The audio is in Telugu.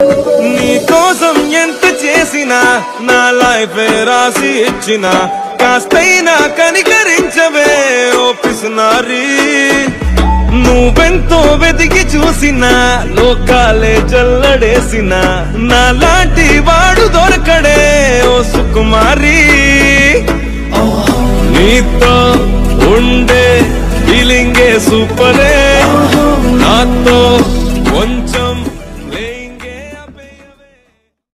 నీ కోసం ఎంత చేసినా నా లైఫ్ రాసి ఇచ్చిన కాస్తైనా కనికరించవే ఓ నువ్వెంతో వెతికి చూసిన లోకాలే జల్లడేసిన నా లాంటి వాడు దొరకడే ఓ సుకుమారి. నీతో ఉండే ఫీలింగే సూపరే నాతో